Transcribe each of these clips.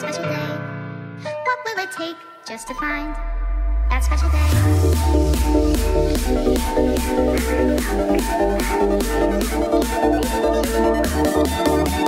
special day? What will it take just to find that special day?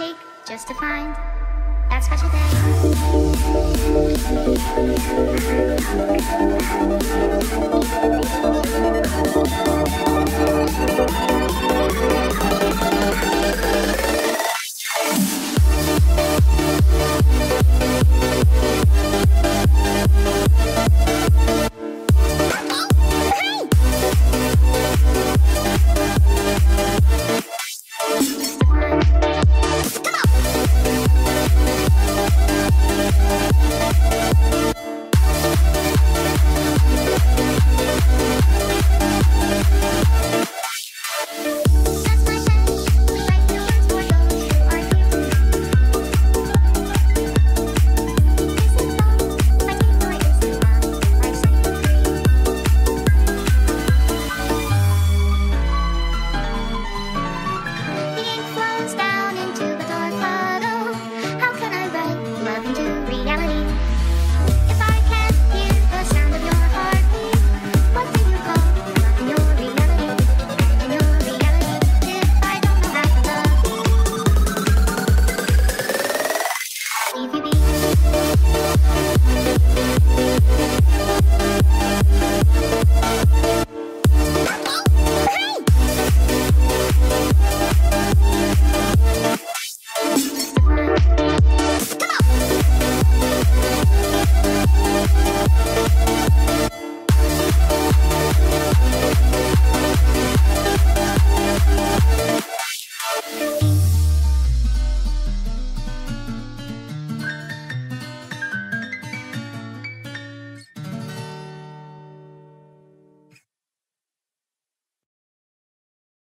take just to find that special day.